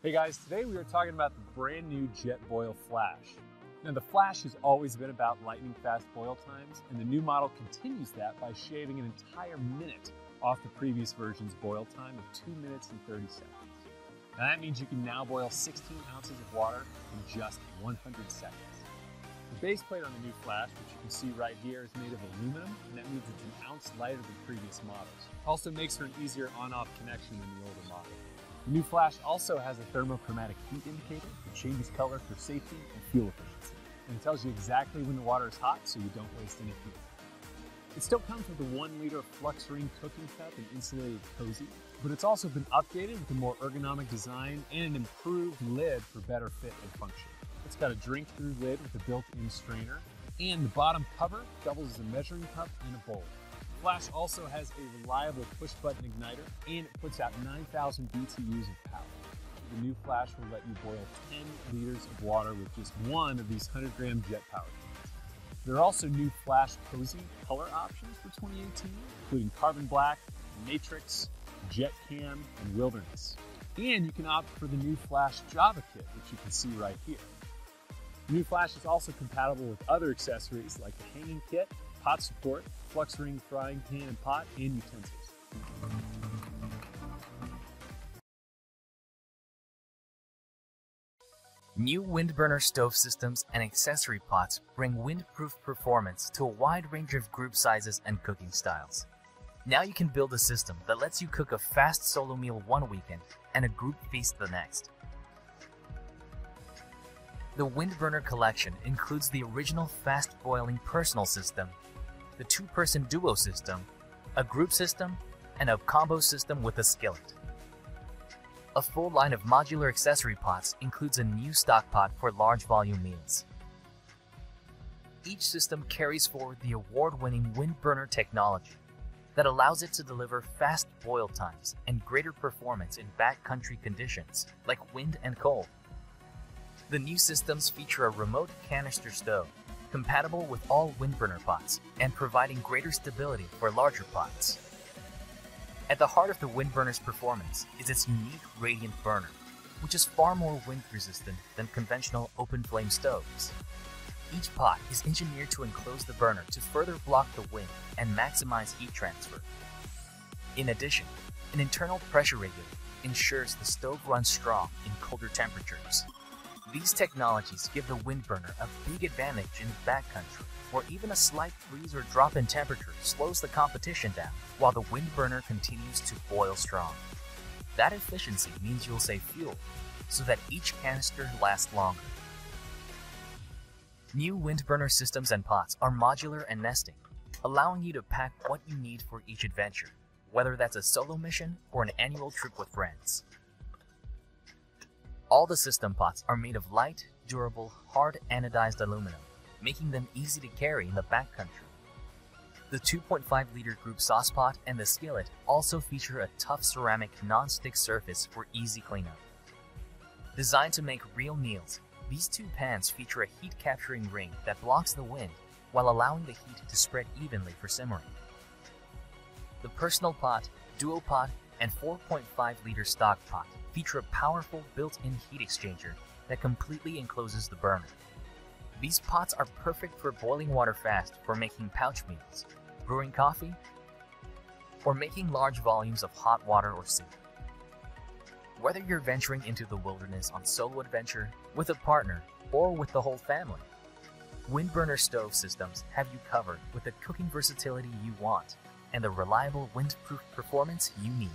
Hey guys, today we are talking about the brand new Jetboil Flash. Now the Flash has always been about lightning fast boil times, and the new model continues that by shaving an entire minute off the previous version's boil time of 2 minutes and 30 seconds. Now that means you can now boil 16 ounces of water in just 100 seconds. The base plate on the new Flash, which you can see right here, is made of aluminum, and that means it's an ounce lighter than previous models. Also makes for an easier on-off connection than the older model. The new Flash also has a thermochromatic heat indicator that changes color for safety and fuel efficiency. And it tells you exactly when the water is hot so you don't waste any fuel. It still comes with a one liter flux ring cooking cup and insulated cozy, but it's also been updated with a more ergonomic design and an improved lid for better fit and function. It's got a drink through lid with a built-in strainer, and the bottom cover doubles as a measuring cup and a bowl. Flash also has a reliable push button igniter and it puts out 9,000 BTUs of power. The new Flash will let you boil 10 liters of water with just one of these 100 gram jet power cans. There are also new Flash Cozy color options for 2018, including Carbon Black, Matrix, Jet Cam, and Wilderness. And you can opt for the new Flash Java kit, which you can see right here. The new Flash is also compatible with other accessories like the hanging kit, pot support, flux ring frying pan and pot, and utensils. New Windburner stove systems and accessory pots bring windproof performance to a wide range of group sizes and cooking styles. Now you can build a system that lets you cook a fast solo meal one weekend and a group feast the next. The Windburner collection includes the original fast boiling personal system, the two person duo system, a group system, and a combo system with a skillet. A full line of modular accessory pots includes a new stock pot for large volume meals. Each system carries forward the award-winning Windburner technology that allows it to deliver fast boil times and greater performance in backcountry conditions like wind and cold. The new systems feature a remote canister stove compatible with all Windburner pots and providing greater stability for larger pots. At the heart of the Windburner's performance is its unique radiant burner, which is far more wind resistant than conventional open flame stoves. Each pot is engineered to enclose the burner to further block the wind and maximize heat transfer. In addition, an internal pressure regulator ensures the stove runs strong in colder temperatures. These technologies give the Windburner a big advantage in the backcountry, where even a slight freeze or drop in temperature slows the competition down, while the Windburner continues to boil strong. That efficiency means you'll save fuel, so that each canister lasts longer. New Windburner systems and pots are modular and nesting, allowing you to pack what you need for each adventure, whether that's a solo mission or an annual trip with friends. All the system pots are made of light, durable, hard anodized aluminum, making them easy to carry in the backcountry. The 2.5 liter group sauce pot and the skillet also feature a tough ceramic non-stick surface for easy cleanup. Designed to make real meals, these two pans feature a heat capturing ring that blocks the wind while allowing the heat to spread evenly for simmering. The personal pot, duo pot, and 4.5 liter stock pot feature a powerful built-in heat exchanger that completely encloses the burner. These pots are perfect for boiling water fast for making pouch meals, brewing coffee, or making large volumes of hot water or soup. Whether you're venturing into the wilderness on solo adventure, with a partner, or with the whole family, Windburner stove systems have you covered with the cooking versatility you want and the reliable windproof performance you need.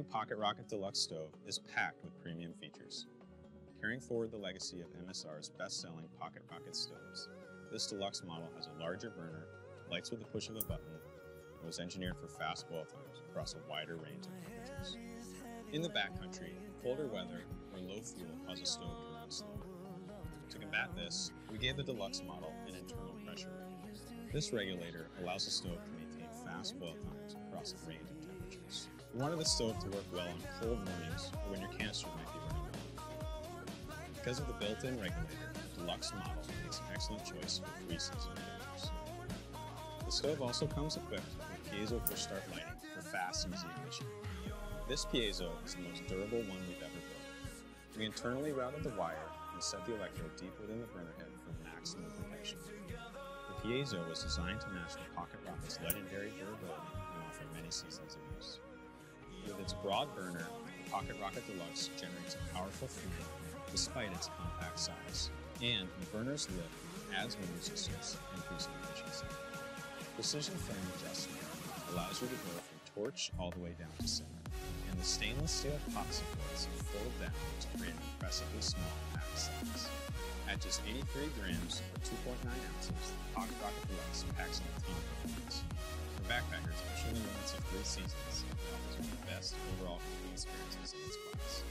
New Pocket Rocket Deluxe stove is packed with premium features. Carrying forward the legacy of MSR's best-selling Pocket Rocket stoves, this deluxe model has a larger burner, lights with the push of a button, and was engineered for fast boil times across a wider range of temperatures. In the backcountry, colder weather or low fuel cause a stove to run slower. To combat this, we gave the deluxe model an internal pressure regulator. This regulator allows the stove to maintain fast boil times across a range of temperatures. We wanted the stove to work well on cold mornings or when your canister might be running low. Because of the built-in regulator, the deluxe model makes an excellent choice for three season dinners. The stove also comes equipped with piezo push start lighting for fast and easy ignition. This piezo is the most durable one we've ever built. We internally routed the wire and set the electrode deep within the burner head for maximum protection. The piezo was designed to match the Pocket Rocket's legendary durability and offer many seasons of use. With its broad burner, the Pocket Rocket Deluxe generates a powerful flame despite its compact size, and the burner's lip adds more resistance, increasing efficiency. Precision flame adjustment allows you to go from torch all the way down to simmer, and the stainless steel pot supports fold down to create an impressively small pack size. At just 83 grams or 2.9 ounces, the Pocket Rocket Deluxe packs a ton of performance. Backpackers pushing the limits of three seasons, um, it offers one of the best overall camping experiences in its class.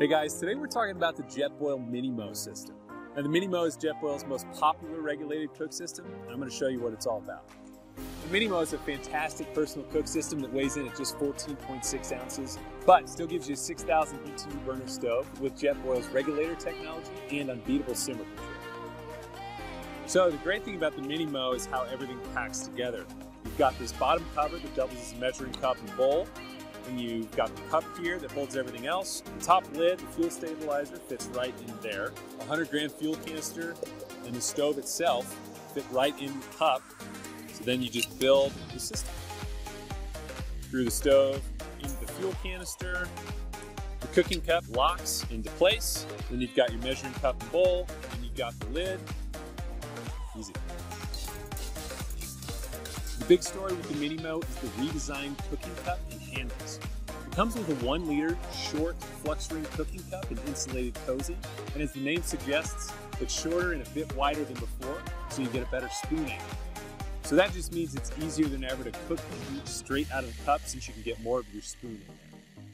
Hey guys, today we're talking about the Jetboil Minimo system. Now the Minimo is Jetboil's most popular regulated cook system, and I'm going to show you what it's all about. The Minimo is a fantastic personal cook system that weighs in at just 14.6 ounces, but still gives you a 6,000 BTU burner stove with Jetboil's regulator technology and unbeatable simmer control. So the great thing about the Minimo is how everything packs together. You've got this bottom cover that doubles as a measuring cup and bowl, and you've got the cup here that holds everything else. The top lid, the fuel stabilizer, fits right in there. A 100 gram fuel canister and the stove itself fit right in the cup. Then you just build the system. Through the stove, into the fuel canister, the cooking cup locks into place. Then you've got your measuring cup and bowl, and you've got the lid. Easy. The big story with the Minimo is the redesigned cooking cup and handles. It comes with a one liter short flux ring cooking cup and insulated cozy, and as the name suggests, it's shorter and a bit wider than before, so you get a better spoon angle. So that just means it's easier than ever to cook the eat straight out of the cup since you can get more of your spoon in there.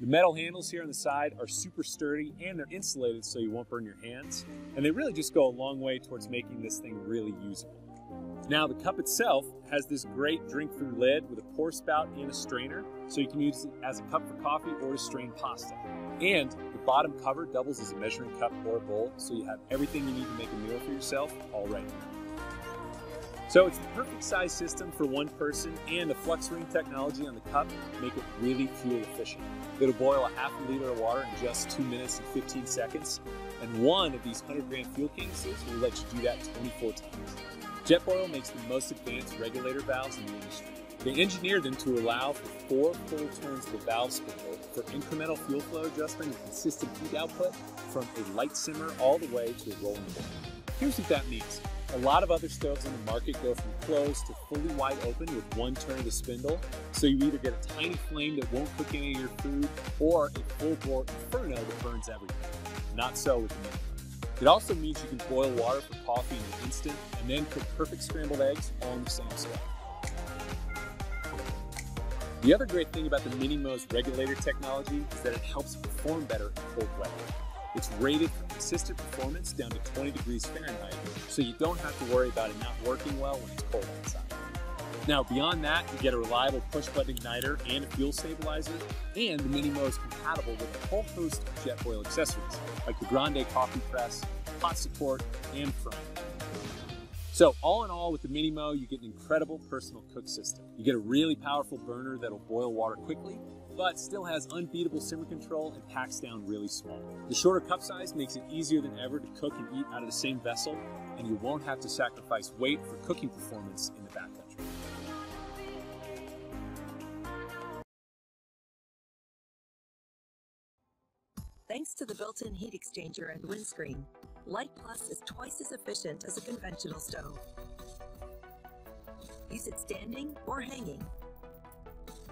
The metal handles here on the side are super sturdy and they're insulated so you won't burn your hands, and they really just go a long way towards making this thing really usable. Now, the cup itself has this great drink through lid with a pour spout and a strainer, so you can use it as a cup for coffee or to strain pasta. And the bottom cover doubles as a measuring cup or bowl, so you have everything you need to make a meal for yourself all right. So it's the perfect size system for one person, and the flux ring technology on the cup make it really fuel efficient. It'll boil a half a liter of water in just 2 minutes and 15 seconds, and one of these 100 gram fuel canisters will let you do that 24 times. Jetboil makes the most advanced regulator valves in the industry. They engineered them to allow for four full turns of the valve spindle for incremental fuel flow adjustment and consistent heat output from a light simmer all the way to a rolling boil. Here's what that means. A lot of other stoves on the market go from closed to fully wide open with one turn of the spindle, so you either get a tiny flame that won't cook any of your food or a full bore inferno that burns everything. Not so with the Minimo. It also means you can boil water for coffee in an instant and then cook perfect scrambled eggs all on the same stove. The other great thing about the Minimo's regulator technology is that it helps perform better in cold weather. It's rated for consistent performance down to 20 degrees Fahrenheit, so you don't have to worry about it not working well when it's cold outside. Now, beyond that, you get a reliable push button igniter and a fuel stabilizer, and the Minimo is compatible with a whole host of Jetboil accessories, like the Grande coffee press, hot support, and frying. So, all in all, with the Minimo, you get an incredible personal cook system. You get a really powerful burner that'll boil water quickly, but still has unbeatable simmer control and packs down really small. The shorter cup size makes it easier than ever to cook and eat out of the same vessel, and you won't have to sacrifice weight for cooking performance in the backcountry. Thanks to the built-in heat exchanger and windscreen, Lite Plus is twice as efficient as a conventional stove. Use it standing or hanging.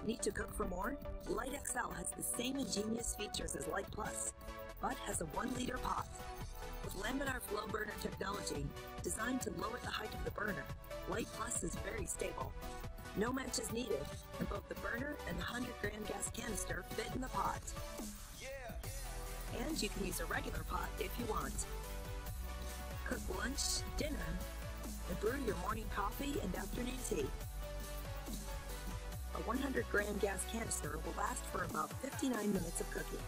Need to cook for more? Lite XL has the same ingenious features as Lite Plus, but has a 1 liter pot. With laminar flow burner technology designed to lower the height of the burner, Lite Plus is very stable. No matches needed, and both the burner and the 100 gram gas canister fit in the pot. And you can use a regular pot if you want. Cook lunch, dinner, and brew your morning coffee and afternoon tea. A 100 gram gas canister will last for about 59 minutes of cooking.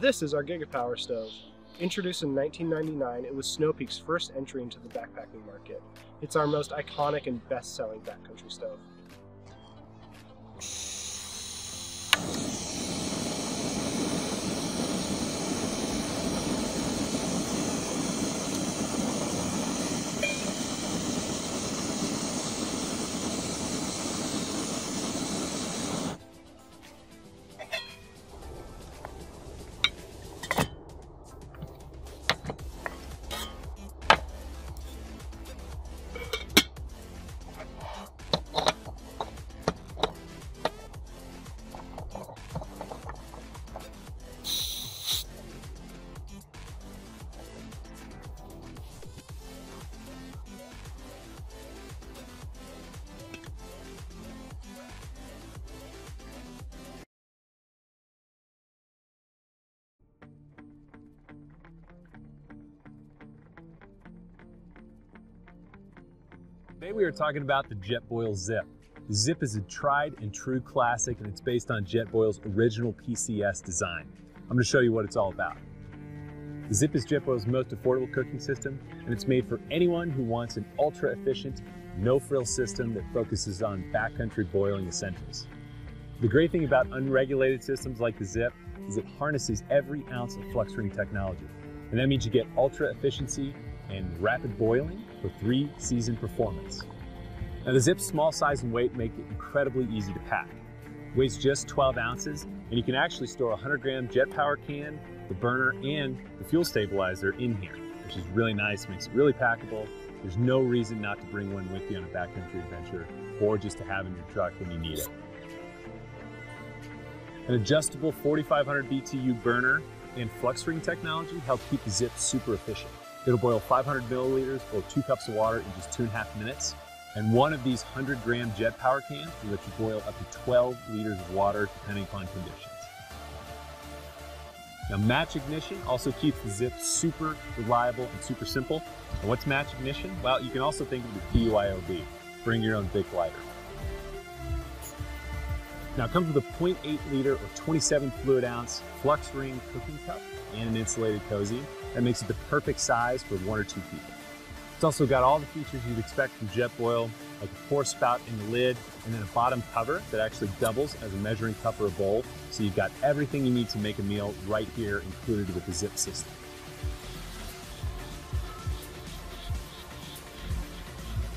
This is our Gigapower stove. Introduced in 1999, it was Snow Peak's first entry into the backpacking market. It's our most iconic and best-selling backcountry stove. Today we are talking about the Jetboil Zip. The Zip is a tried and true classic and it's based on Jetboil's original PCS design. I'm going to show you what it's all about. The Zip is Jetboil's most affordable cooking system and it's made for anyone who wants an ultra efficient, no frill system that focuses on backcountry boiling essentials. The great thing about unregulated systems like the Zip is it harnesses every ounce of flux ring technology. And that means you get ultra efficiency and rapid boiling for three season performance. Now the Zip's small size and weight make it incredibly easy to pack. It weighs just 12 ounces and you can actually store a 100 gram jet power can, the burner, and the fuel stabilizer in here, which is really nice, makes it really packable. There's no reason not to bring one with you on a backcountry adventure or just to have in your truck when you need it. An adjustable 4500 BTU burner and flux ring technology help keep the Zip super efficient. It'll boil 500 milliliters or two cups of water in just two and a half minutes. And one of these 100 gram jet power cans will let you boil up to 12 liters of water depending upon conditions. Now match ignition also keeps the Zip super reliable and super simple. And what's match ignition? Well, you can also think of as BYOB, bring your own big lighter. Now it comes with a 0.8 liter or 27 fluid ounce flux ring cooking cup and an insulated cozy. That makes it the perfect size for one or two people. It's also got all the features you'd expect from Jetboil, like a pour spout in the lid, and then a bottom cover that actually doubles as a measuring cup or a bowl. So you've got everything you need to make a meal right here included with the Zip system.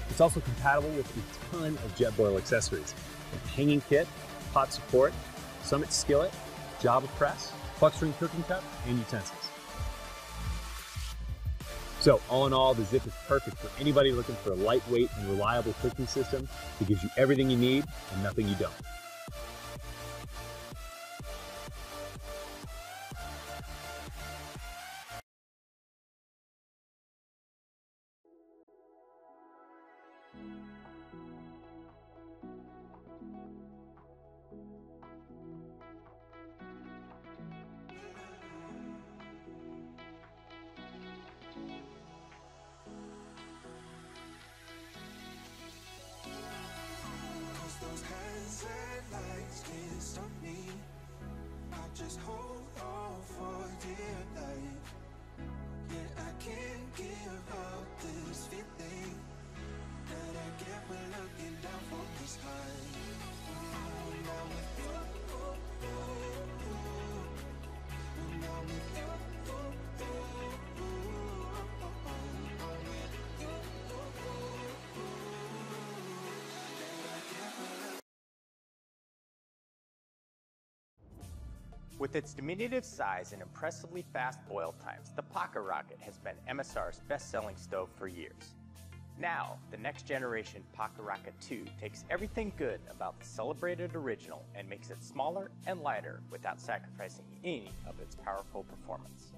It's also compatible with a ton of Jetboil accessories, like hanging kit, pot support, summit skillet, Java press, flux ring cooking cup, and utensils. So all in all, the Zip is perfect for anybody looking for a lightweight and reliable cooking system that gives you everything you need and nothing you don't. Those hands and lights can't stop me. I just hold on for dear life. Yeah, I can't give up this feeling With its diminutive size and impressively fast boil times, the Pocket Rocket has been MSR's best-selling stove for years. Now, the next generation Pocket Rocket 2 takes everything good about the celebrated original and makes it smaller and lighter without sacrificing any of its powerful performance.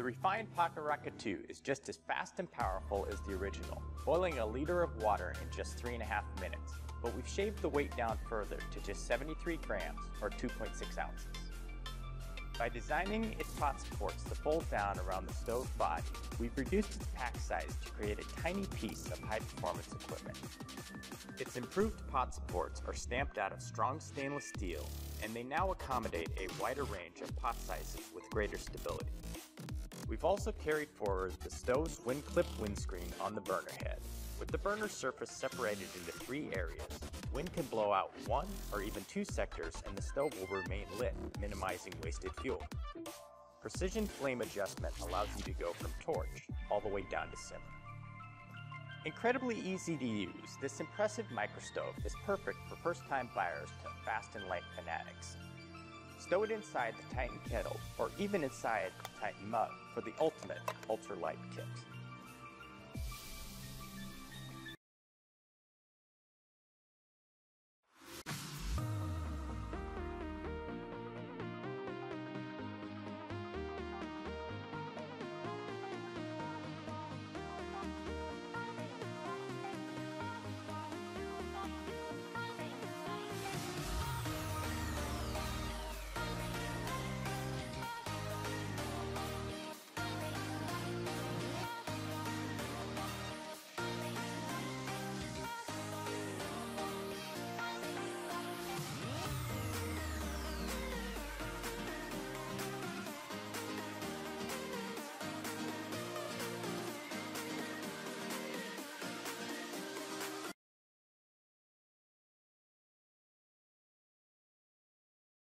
The refined Pocket Rocket 2 is just as fast and powerful as the original, boiling a liter of water in just 3.5 minutes, but we've shaved the weight down further to just 73 grams or 2.6 ounces. By designing its pot supports to fold down around the stove body, we've reduced its pack size to create a tiny piece of high performance equipment. Its improved pot supports are stamped out of strong stainless steel, and they now accommodate a wider range of pot sizes with greater stability. We've also carried forward the stove's wind clip windscreen on the burner head. With the burner surface separated into three areas, wind can blow out one or even two sectors and the stove will remain lit, minimizing wasted fuel. Precision flame adjustment allows you to go from torch all the way down to simmer. Incredibly easy to use, this impressive microstove is perfect for first-time buyers to fast and light fanatics. Stow it inside the Titan kettle or even inside the Titan mug for the ultimate ultralight kit.